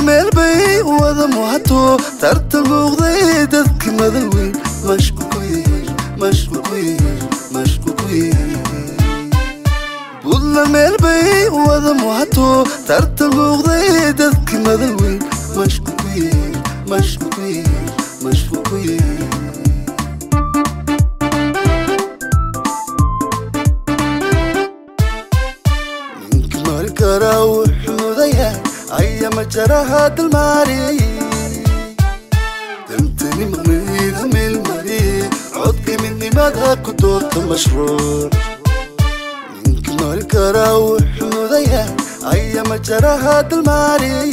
ميل بي وذا موحتو ترتبو غضيد اذك مذلوين مشكوكوي مشكوكوي مشكوكوي بودلا ميل بي وذا موحتو ترتبو غضيد اذك مذلوين مشكوكوي مشكوكوي مشكوكوي انك مالك راوح وضيان dalmaariyay dantani maqnayda meel mariyay codka midnimada ku doorta mashruuc ninka mari karaa wuxuu mudan yahay ayama jaraha dalmaariyay